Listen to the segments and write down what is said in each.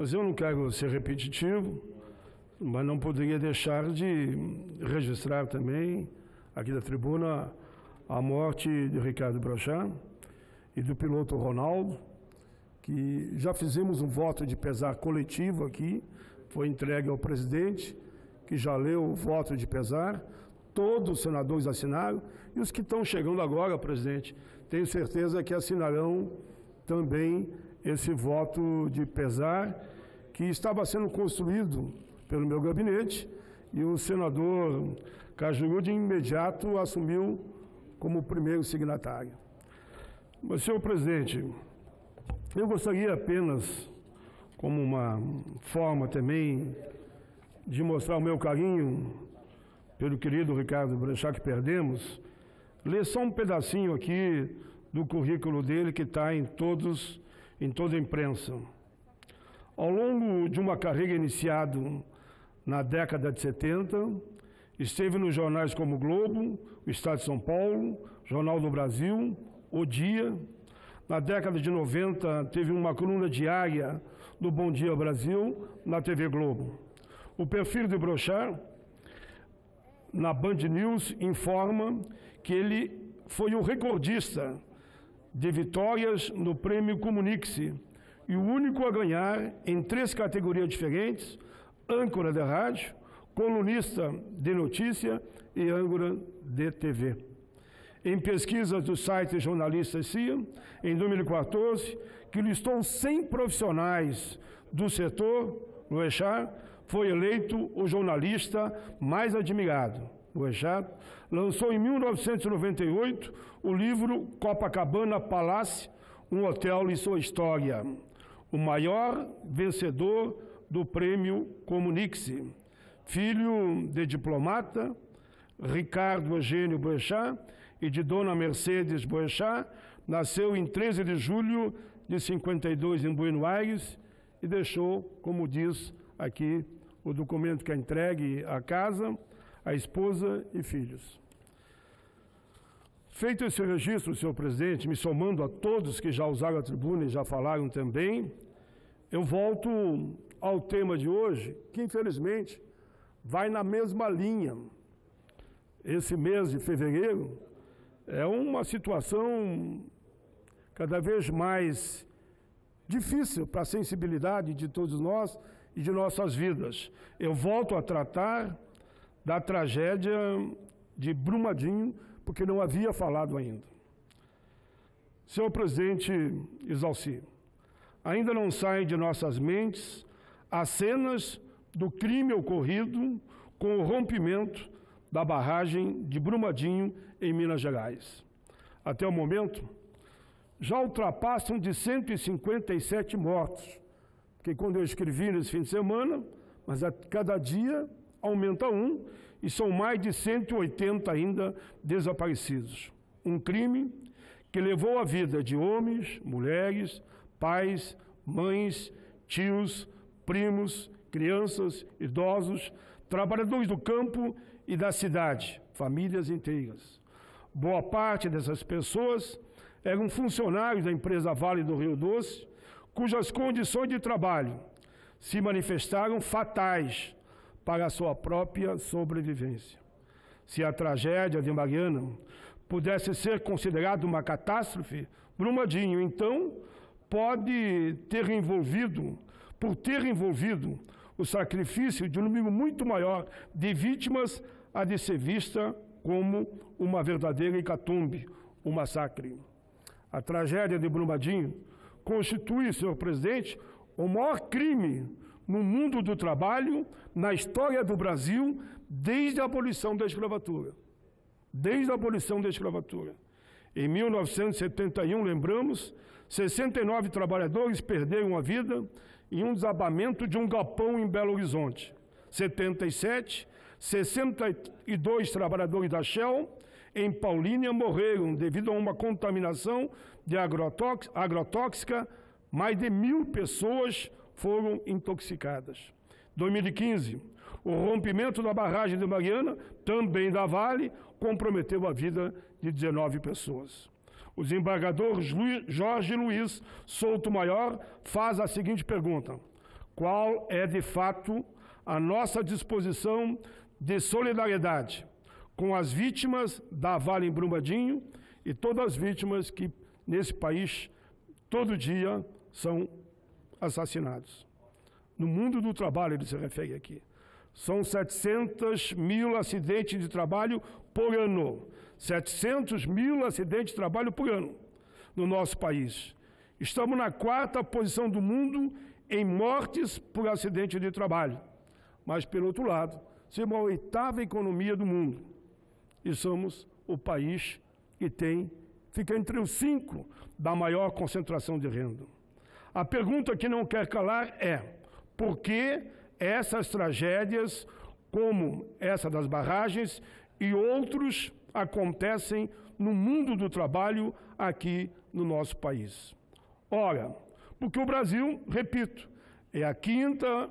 Mas eu não quero ser repetitivo, mas não poderia deixar de registrar também, aqui da tribuna, a morte de Ricardo Brochat e do piloto Ronaldo, que já fizemos um voto de pesar coletivo aqui, foi entregue ao presidente, que já leu o voto de pesar, todos os senadores assinaram, e os que estão chegando agora, presidente, tenho certeza que assinarão também esse voto de pesar, que estava sendo construído pelo meu gabinete, e o senador Cajuru de imediato assumiu como primeiro signatário. Mas, senhor presidente, eu gostaria apenas, como uma forma também de mostrar o meu carinho pelo querido Ricardo Brechá que perdemos, ler só um pedacinho aqui do currículo dele que está em todos, em toda a imprensa. Ao longo de uma carreira iniciada na década de 70, esteve nos jornais como Globo, o Estado de São Paulo, Jornal do Brasil, O Dia. Na década de 90, teve uma coluna diária do Bom Dia Brasil na TV Globo. O perfil de Brochard na Band News informa que ele foi o recordista de vitórias no prêmio Comunique-se e o único a ganhar em três categorias diferentes: âncora de rádio, colunista de notícia e âncora de TV. Em pesquisas do site Jornalistas CIA, em 2014, que listou 100 profissionais do setor, no Echar, foi eleito o jornalista mais admirado. O Echat lançou em 1998 o livro Copacabana Palace, um hotel e sua história, o maior vencedor do prêmio Comunique-se. Filho de diplomata, Ricardo Eugênio Boechat e de Dona Mercedes Boechat, nasceu em 13 de julho de 52 em Buenos Aires e deixou, como diz aqui o documento que é entregue à casa, a esposa e filhos. Feito esse registro, senhor presidente, me somando a todos que já usaram a tribuna e já falaram também, eu volto ao tema de hoje, que infelizmente vai na mesma linha. Esse mês de fevereiro é uma situação cada vez mais difícil para a sensibilidade de todos nós e de nossas vidas. Eu volto a tratar da tragédia de Brumadinho, porque não havia falado ainda. Senhor presidente Exalci, ainda não saem de nossas mentes as cenas do crime ocorrido com o rompimento da barragem de Brumadinho, em Minas Gerais. Até o momento, já ultrapassam de 157 mortos, porque quando eu escrevi nesse fim de semana, mas a cada dia aumenta um e são mais de 180 ainda desaparecidos. Um crime que levou a vida de homens, mulheres, pais, mães, tios, primos, crianças, idosos, trabalhadores do campo e da cidade, famílias inteiras. Boa parte dessas pessoas eram funcionários da empresa Vale do Rio Doce, cujas condições de trabalho se manifestaram fatais para a sua própria sobrevivência. Se a tragédia de Mariana pudesse ser considerada uma catástrofe, Brumadinho, então, pode ter envolvido, por ter envolvido o sacrifício de um número muito maior de vítimas, a de ser vista como uma verdadeira hecatombe, um massacre. A tragédia de Brumadinho constitui, senhor presidente, o maior crime no mundo do trabalho, na história do Brasil, desde a abolição da escravatura. Desde a abolição da escravatura. Em 1971, lembramos, 69 trabalhadores perderam a vida em um desabamento de um galpão em Belo Horizonte. 77, 62 trabalhadores da Shell em Paulínia morreram devido a uma contaminação de agrotóxica. Mais de mil pessoas foram intoxicadas. 2015, o rompimento da barragem de Mariana, também da Vale, comprometeu a vida de 19 pessoas. O desembargador Jorge Luiz Souto Maior faz a seguinte pergunta: qual é de fato a nossa disposição de solidariedade com as vítimas da Vale em Brumadinho e todas as vítimas que nesse país todo dia são assassinados. No mundo do trabalho, ele se refere aqui. São 700 mil acidentes de trabalho por ano. 700 mil acidentes de trabalho por ano no nosso país. Estamos na quarta posição do mundo em mortes por acidente de trabalho. Mas, pelo outro lado, somos a oitava economia do mundo. E somos o país que tem, fica entre os cinco da maior concentração de renda. A pergunta que não quer calar é: por que essas tragédias, como essa das barragens e outros, acontecem no mundo do trabalho aqui no nosso país? Ora, porque o Brasil, repito, é a quinta,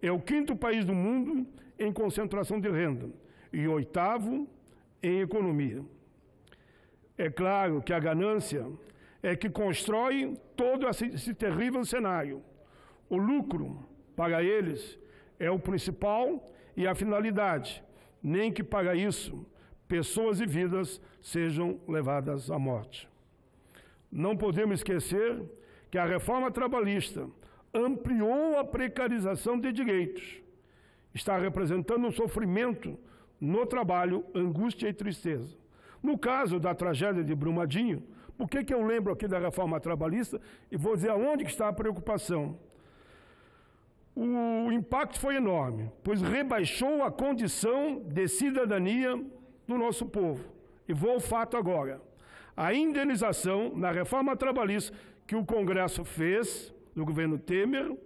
é o quinto país do mundo em concentração de renda e oitavo em economia. É claro que a ganância é que constrói todo esse, terrível cenário. O lucro, para eles, é o principal e a finalidade, nem que para isso pessoas e vidas sejam levadas à morte. Não podemos esquecer que a reforma trabalhista ampliou a precarização de direitos. Está representando um sofrimento no trabalho, angústia e tristeza. No caso da tragédia de Brumadinho, por que, que eu lembro aqui da reforma trabalhista e vou dizer aonde está a preocupação? O impacto foi enorme, pois rebaixou a condição de cidadania do nosso povo. E vou ao fato agora. A indenização na reforma trabalhista que o Congresso fez, do governo Temer,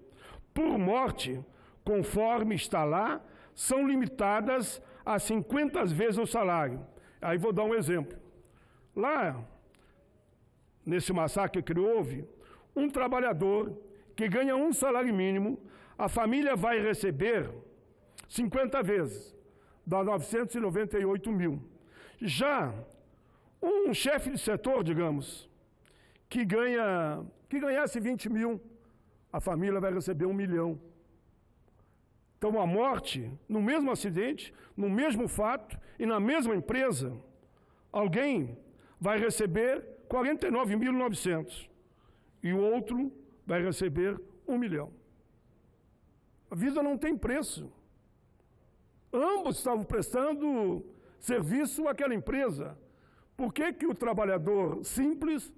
por morte, conforme está lá, são limitadas a 50 vezes o salário. Aí vou dar um exemplo. Lá, nesse massacre que houve, um trabalhador que ganha um salário mínimo, a família vai receber 50 vezes, dá 998 mil. Já um chefe de setor, digamos, que ganha, que ganhasse 20 mil, a família vai receber um milhão. Então, a morte, no mesmo acidente, no mesmo fato e na mesma empresa, alguém vai receber 49.900 e o outro vai receber um milhão. A vida não tem preço. Ambos estavam prestando serviço àquela empresa. Por que, que o trabalhador simples,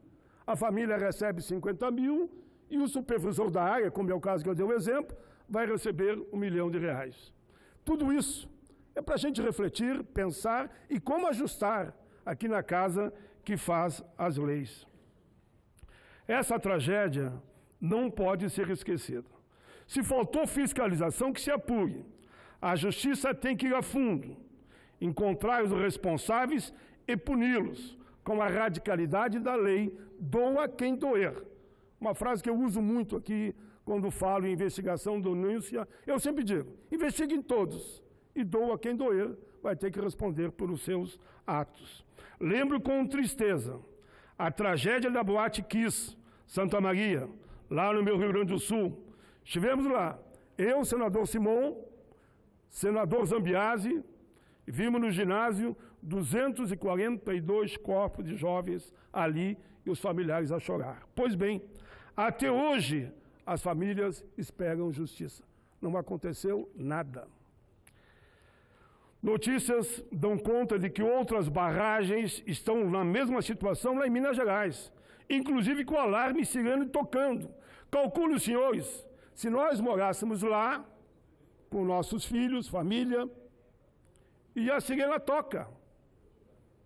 a família recebe 50 mil e o supervisor da área, como é o caso que eu dei o exemplo, vai receber um milhão de reais? Tudo isso é para a gente refletir, pensar e como ajustar aqui na casa que faz as leis. Essa tragédia não pode ser esquecida. Se faltou fiscalização, que se apure. A justiça tem que ir a fundo, encontrar os responsáveis e puni-los com a radicalidade da lei, doa quem doer. Uma frase que eu uso muito aqui quando falo em investigação, denúncia, eu sempre digo: investiguem todos e doa quem doer, vai ter que responder pelos seus atos. Lembro com tristeza a tragédia da Boate Kiss, Santa Maria, lá no meu Rio Grande do Sul. Estivemos lá, eu, senador Simon, senador Zambiase, vimos no ginásio 242 corpos de jovens ali e os familiares a chorar. Pois bem, até hoje as famílias esperam justiça. Não aconteceu nada. Notícias dão conta de que outras barragens estão na mesma situação lá em Minas Gerais, inclusive com alarme sirene tocando. Calcule os senhores, se nós morássemos lá, com nossos filhos, família, e a sirene toca.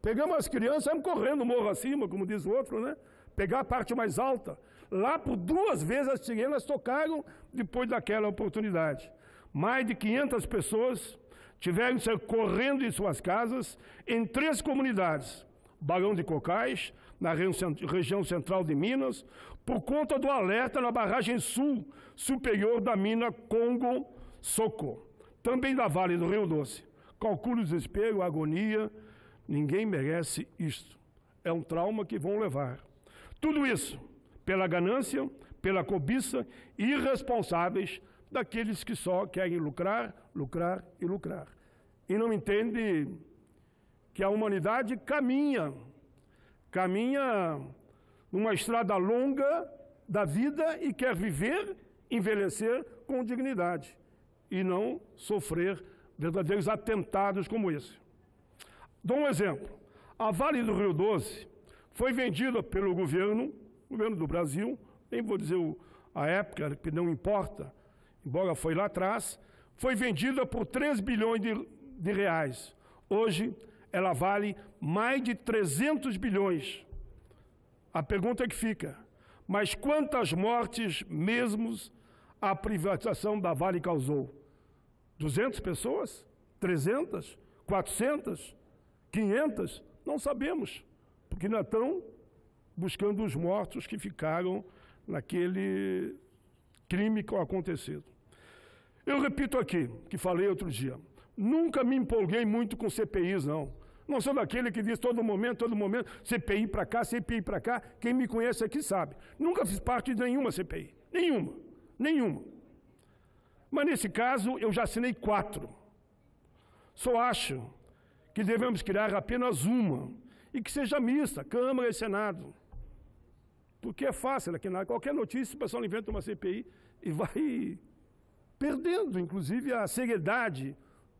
Pegamos as crianças, vamos correndo morro acima, como diz o outro, né? Pegar a parte mais alta. Lá por duas vezes as sirenes tocaram depois daquela oportunidade. Mais de 500 pessoas tiveram que sair correndo em suas casas em três comunidades. Barão de Cocais, na região central de Minas, por conta do alerta na barragem sul superior da mina Congo Soco, também da Vale do Rio Doce. Calcule o desespero, a agonia, ninguém merece isto. É um trauma que vão levar. Tudo isso pela ganância, pela cobiça irresponsáveis daqueles que só querem lucrar, lucrar e lucrar. E não entende que a humanidade caminha, caminha numa estrada longa da vida e quer viver, envelhecer com dignidade e não sofrer verdadeiros atentados como esse. Dou um exemplo. A Vale do Rio Doce foi vendida pelo governo, governo do Brasil, nem vou dizer a época, que não importa, embora foi lá atrás, foi vendida por 3 bilhões de, de reais. Hoje, ela vale mais de 300 bilhões. A pergunta é que fica, mas quantas mortes mesmo a privatização da Vale causou? 200 pessoas? 300? 400? 500? Não sabemos, porque ainda estão buscando os mortos que ficaram naquele crime que aconteceu. Eu repito aqui, que falei outro dia, nunca me empolguei muito com CPIs, não. Não sou daquele que diz todo momento, todo momento, CPI para cá, CPI para cá. Quem me conhece aqui sabe. Nunca fiz parte de nenhuma CPI. Nenhuma. Nenhuma. Mas nesse caso, eu já assinei quatro. Só acho que devemos criar apenas uma e que seja mista, Câmara e Senado. Porque é fácil aqui na qualquer notícia o pessoal inventa uma CPI e vai perdendo, inclusive, a seriedade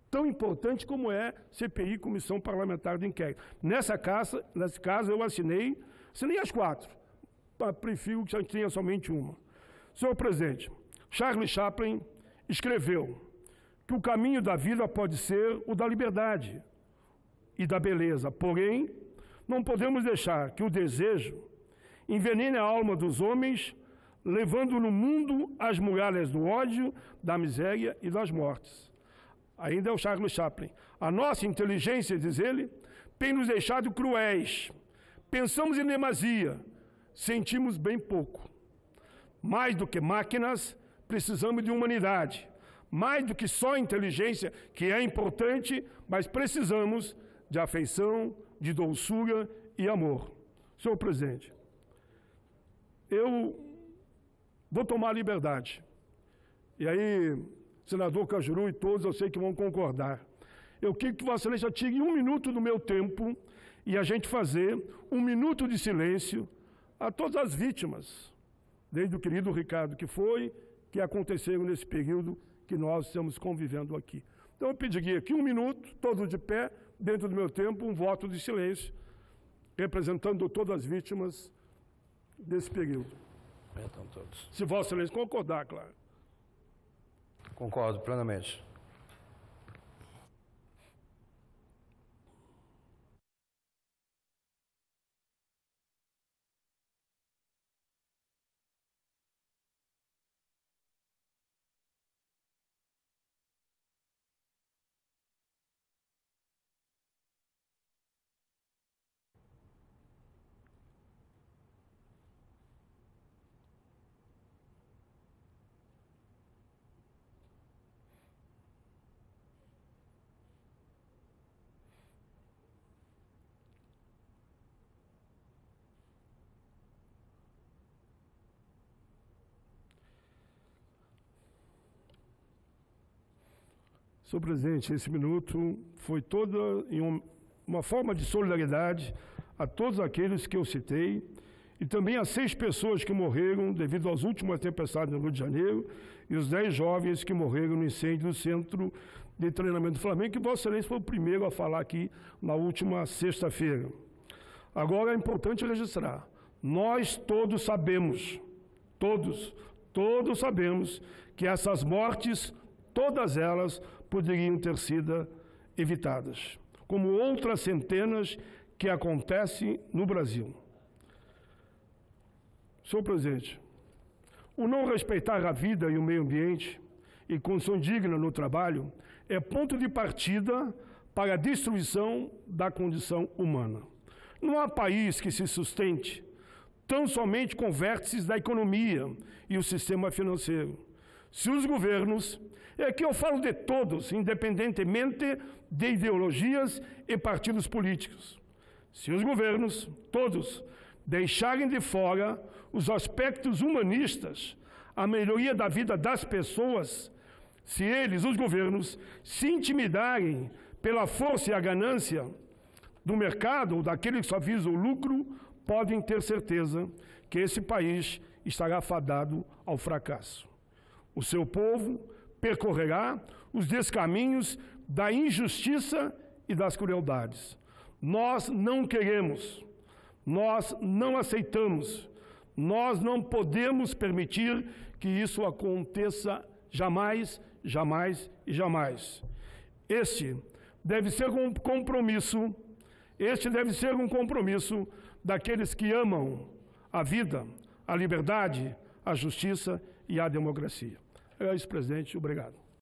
tão importante como é CPI, Comissão Parlamentar de Inquérito. Nessa casa, nesse caso, eu assinei, assinei as quatro. Prefiro que tenha somente uma. Senhor presidente, Charles Chaplin escreveu que o caminho da vida pode ser o da liberdade e da beleza, porém, não podemos deixar que o desejo envenene a alma dos homens levando no mundo as muralhas do ódio, da miséria e das mortes. Ainda é o Charles Chaplin. A nossa inteligência, diz ele, tem nos deixado cruéis. Pensamos em demasia, sentimos bem pouco. Mais do que máquinas, precisamos de humanidade. Mais do que só inteligência, que é importante, mas precisamos de afeição, de doçura e amor. Senhor presidente, eu vou tomar liberdade. E aí, senador Cajuru e todos, eu sei que vão concordar. Eu quero que Vossa Excelência tire um minuto do meu tempo e a gente fazer um minuto de silêncio a todas as vítimas, desde o querido Ricardo que foi, que aconteceram nesse período que nós estamos convivendo aqui. Então eu pediria aqui um minuto, todos de pé, dentro do meu tempo, um voto de silêncio, representando todas as vítimas desse período. Então, todos. Se Vossa Excelência concordar, claro. Concordo plenamente. Senhor presidente, esse minuto foi toda um, uma forma de solidariedade a todos aqueles que eu citei e também a seis pessoas que morreram devido às últimas tempestades no Rio de Janeiro e os dez jovens que morreram no incêndio do Centro de Treinamento do Flamengo, que Vossa Excelência foi o primeiro a falar aqui na última sexta-feira. Agora é importante registrar, nós todos sabemos, todos, todos sabemos que essas mortes, todas elas, poderiam ter sido evitadas, como outras centenas que acontecem no Brasil. Senhor presidente, o não respeitar a vida e o meio ambiente e condição digna no trabalho é ponto de partida para a destruição da condição humana. Não há país que se sustente tão somente com vértices da economia e o sistema financeiro. Se os governos é que eu falo de todos, independentemente de ideologias e partidos políticos. Se os governos, todos, deixarem de fora os aspectos humanistas, a melhoria da vida das pessoas, se eles, os governos, se intimidarem pela força e a ganância do mercado ou daquele que só visa o lucro, podem ter certeza que esse país estará fadado ao fracasso. O seu povo percorrerá os descaminhos da injustiça e das crueldades. Nós não queremos, nós não aceitamos, nós não podemos permitir que isso aconteça jamais, jamais e jamais. Este deve ser um compromisso, este deve ser um compromisso daqueles que amam a vida, a liberdade, a justiça e a democracia. É isso, presidente. Obrigado.